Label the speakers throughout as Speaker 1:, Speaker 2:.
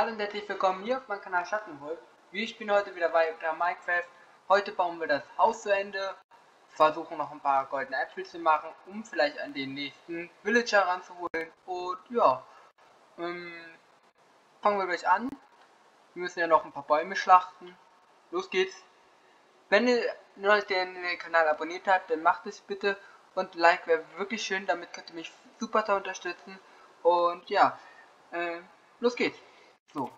Speaker 1: Hallo und herzlich willkommen hier auf meinem Kanal Schattenwolf. Wir spielen heute wieder weiter Minecraft. Heute bauen wir das Haus zu Ende. Versuchen noch ein paar goldene Äpfel zu machen, um vielleicht an den nächsten Villager ranzuholen. Und ja, ähm, fangen wir gleich an. Wir müssen ja noch ein paar Bäume schlachten. Los geht's. Wenn ihr noch nicht den Kanal abonniert habt, dann macht es bitte. Und Like wäre wirklich schön, damit könnt ihr mich super unterstützen. Und ja, äh, los geht's. So.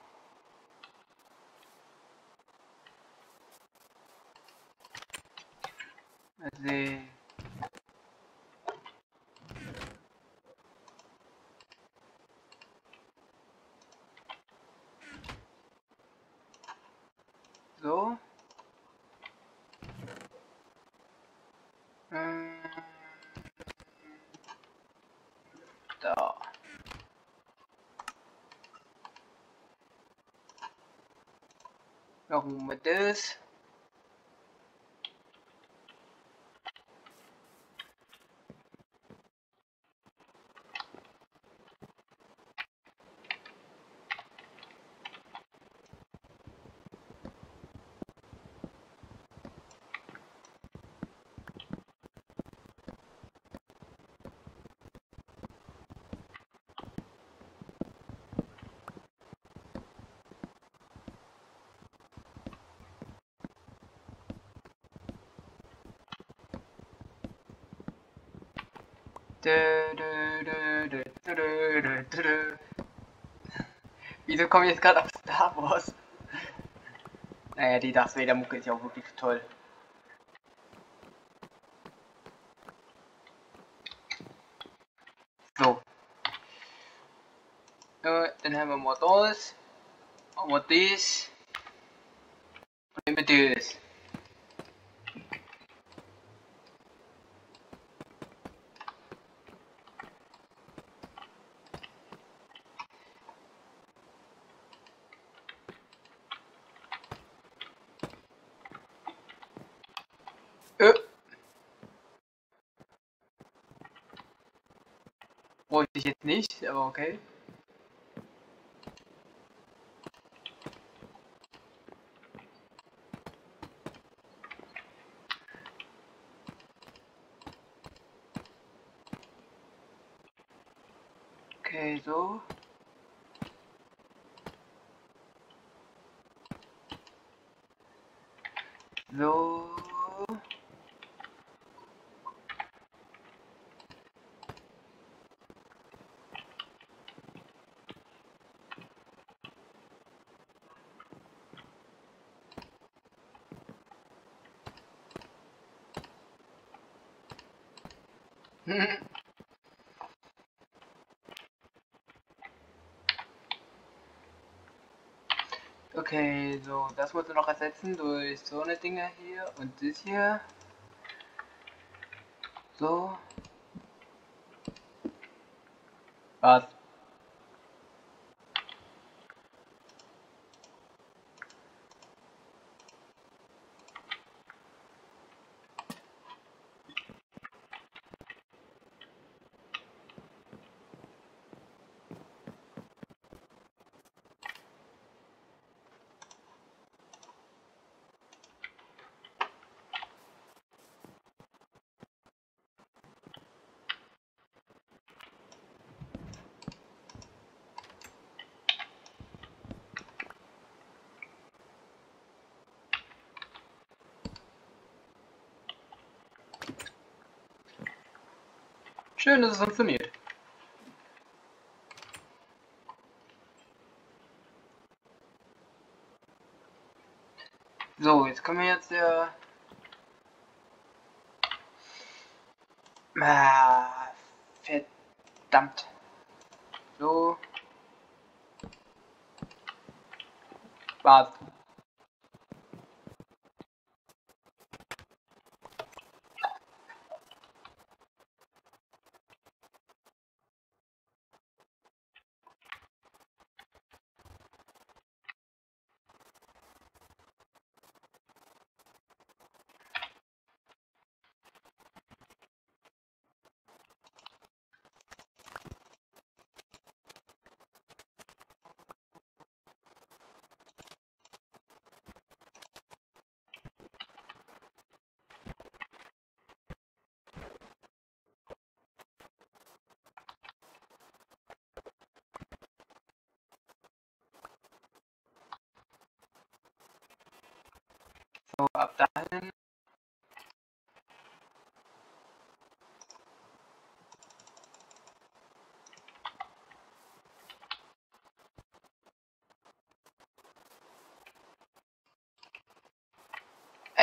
Speaker 1: Also. Machen wir das. Wieso komme ich jetzt gerade auf Star Wars? Naja, die Darth Vader Mucke ist ja auch wirklich toll. So. Dann haben wir mal das. Wir das. Und wir das. Äh. Wollte ich jetzt nicht, aber okay. Okay, so. So. Okay, so, das musst du noch ersetzen durch so eine Dinge hier und das hier. So. Was? Schön, dass es funktioniert. So, jetzt können wir jetzt der... Ah, verdammt. So. Warte.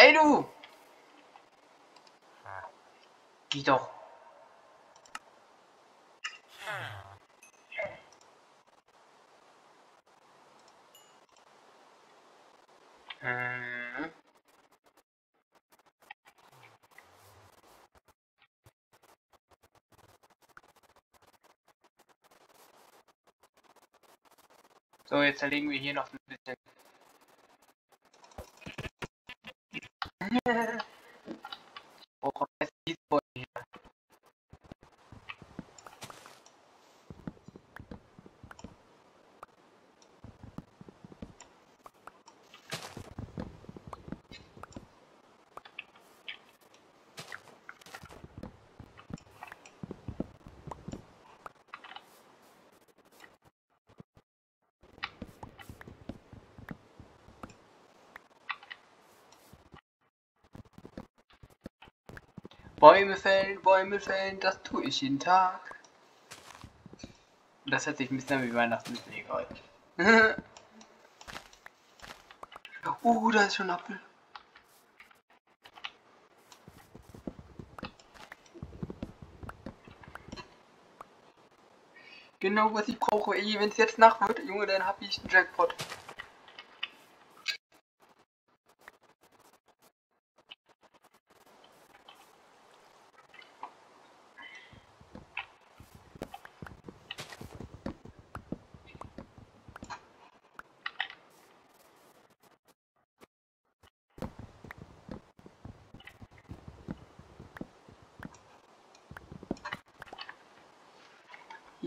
Speaker 1: Ey du! Geh doch. So, jetzt zerlegen wir hier noch Yeah. Bäume fällen, Bäume fällen, das tue ich jeden Tag. Das hört sich ein bisschen an wie mir egal. uh, da ist schon ein Apfel. Genau, was ich brauche. Ey, wenn es jetzt Nacht wird, Junge, dann hab ich einen Jackpot.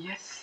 Speaker 1: Yes.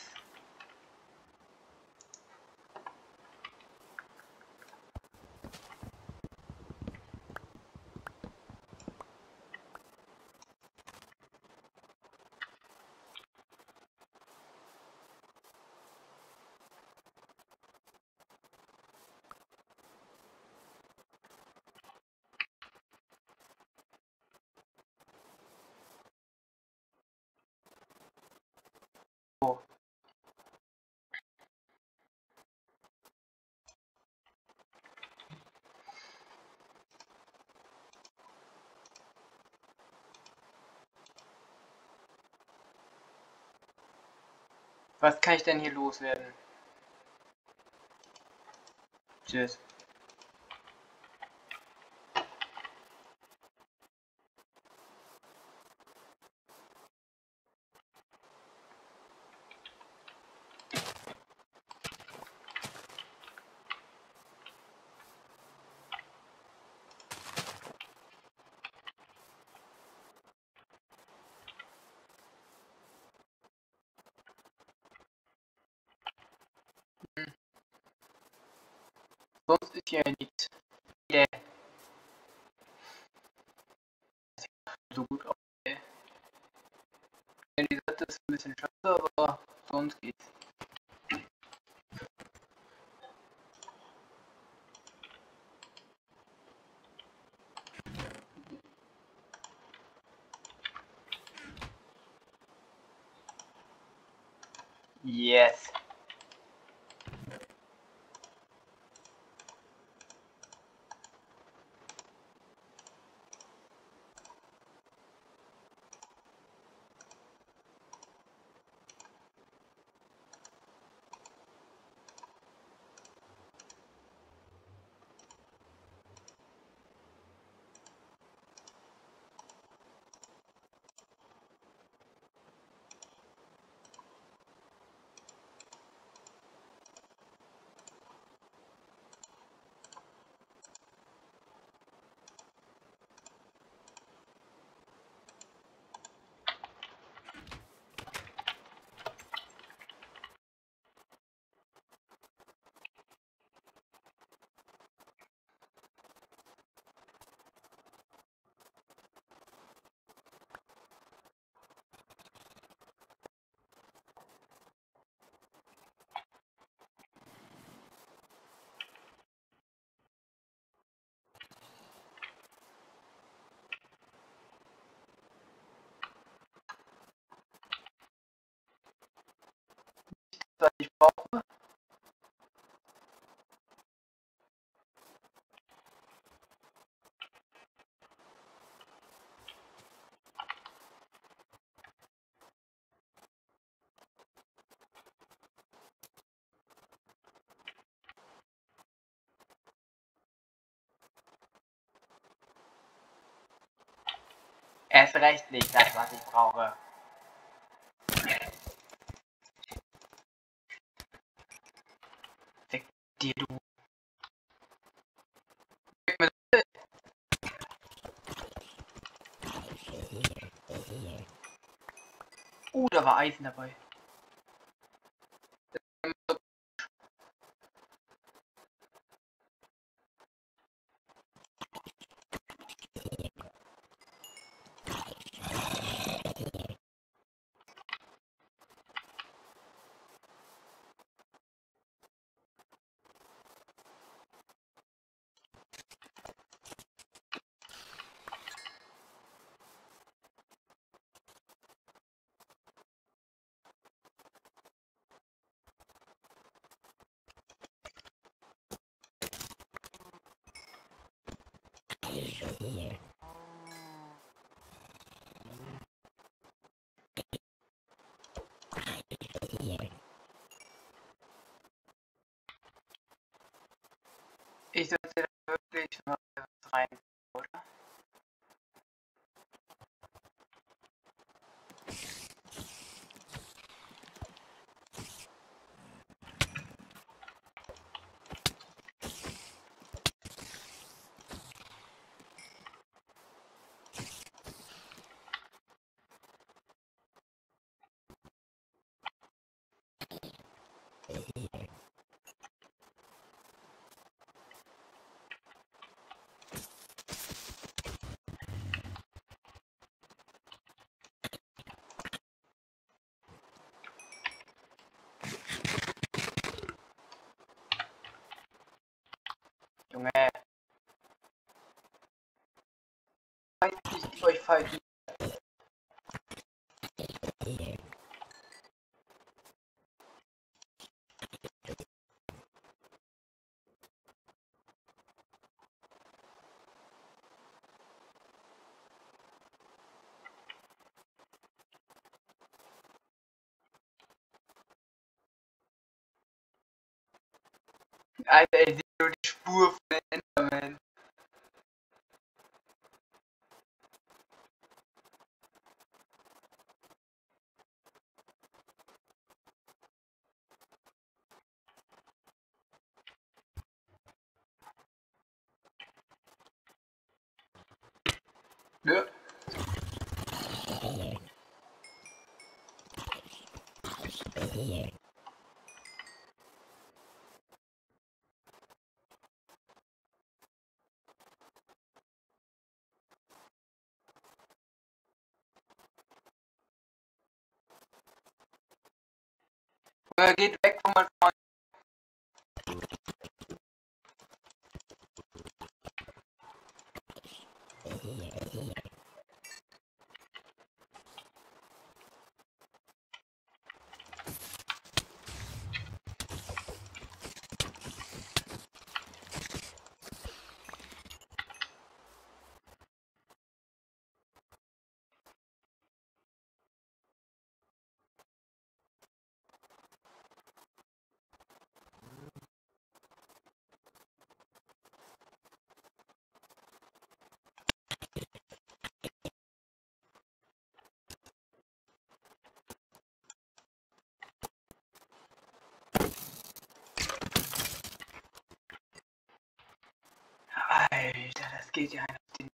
Speaker 1: Was kann ich denn hier loswerden? Tschüss. Sonst Äh, brauchen. Erst recht nicht das, was ich brauche. Dir, du. Uh, da war Eisen dabei. Ich sollte da wirklich was rein, oder? Junge. Weiß ich euch falsch. Alter, ich sehe nur von Enderman. Ja. Junge, geht weg von meinem Freund. Alter, das geht ja auf den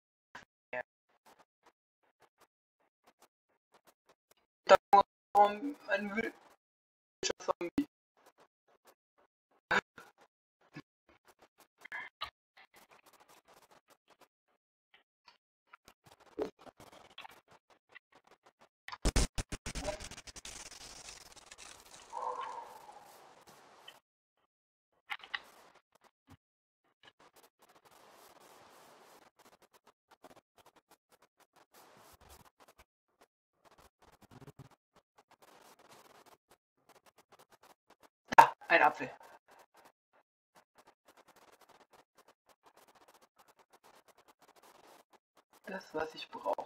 Speaker 1: Da um ein wildischer Zombie. Da, ein Apfel. Das, was ich brauche.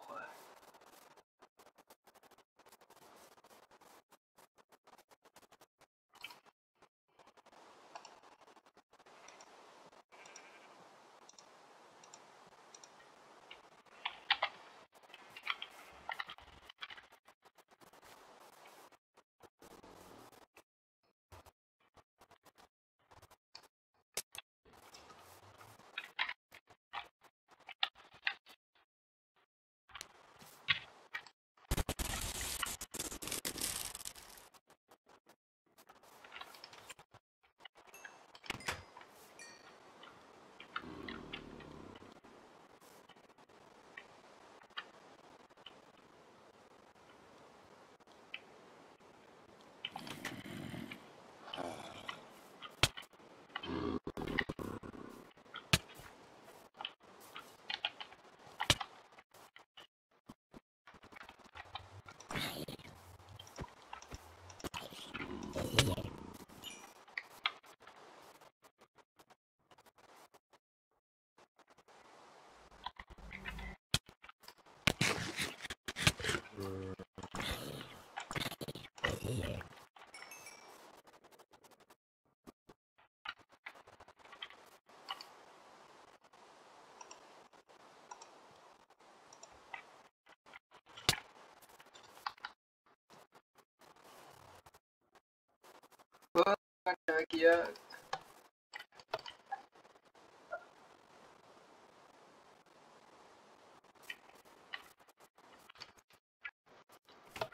Speaker 1: Weg hier.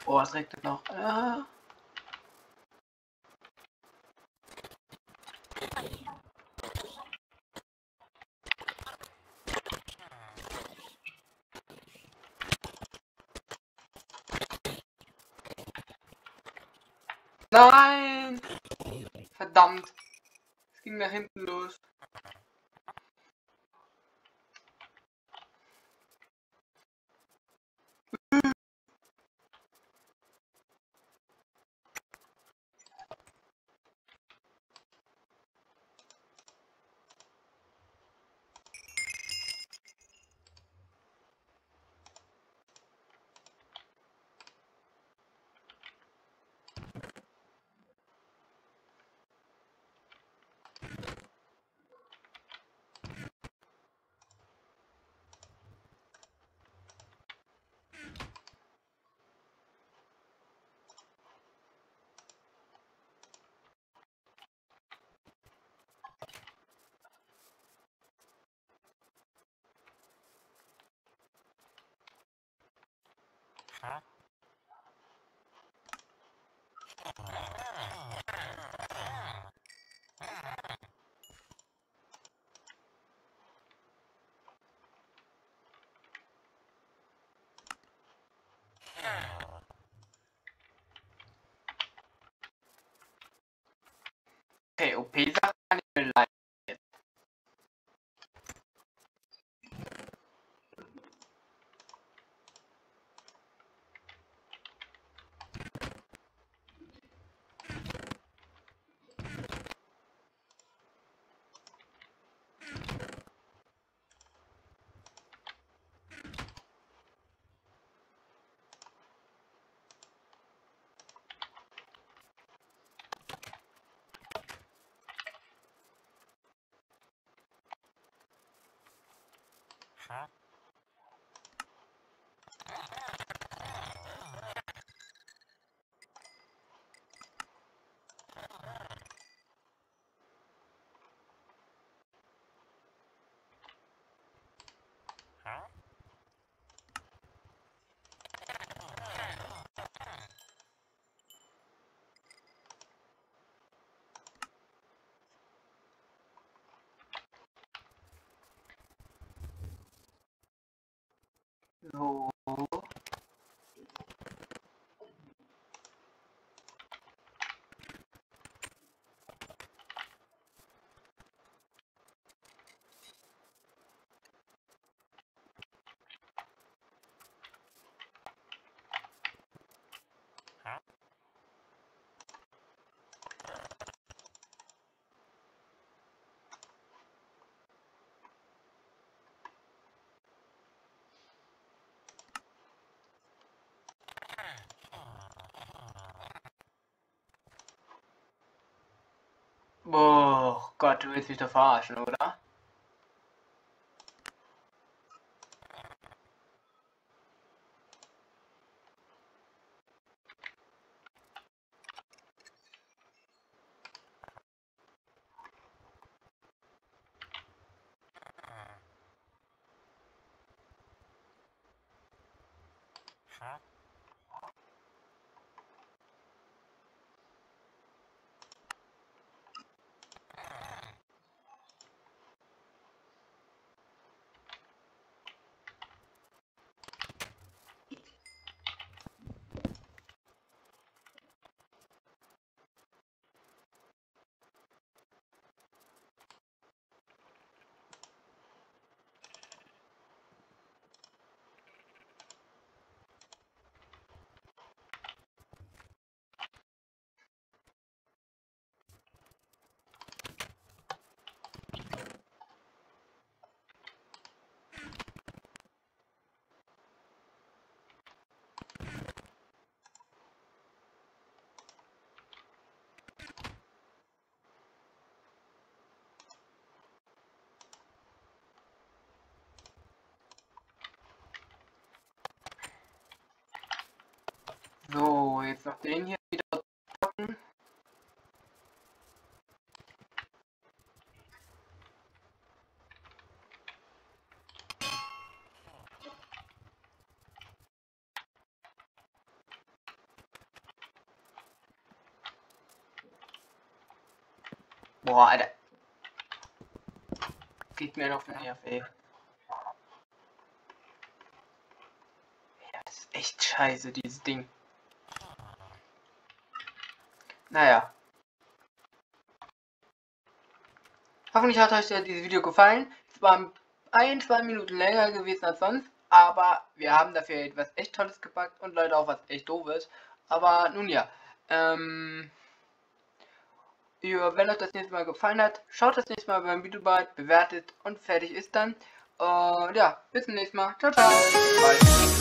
Speaker 1: Oh, es regnet noch. Ah. Verdammt! Es ging nach hinten los. Okay, OP-Sachen kann ich mir leisten. So. Oh Gott, du willst mich doch verarschen, oder? Huh? Jetzt noch den hier wieder packen. Boah, Alter. Geht mir noch Nerv, ey. Ja, das ist echt scheiße, dieses Ding. Naja. Hoffentlich hat euch dieses Video gefallen. Es war ein, zwei Minuten länger gewesen als sonst, aber wir haben dafür etwas echt Tolles gepackt und Leute auch was echt Doofes. Aber nun ja, ähm, wenn euch das nächste Mal gefallen hat, schaut das nächste Mal beim Video bei, bewertet und fertig ist dann. Und ja, bis zum nächsten Mal. Ciao, ciao. Bye.